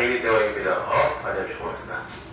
대화입니다. 어, 아주 좋았습니다.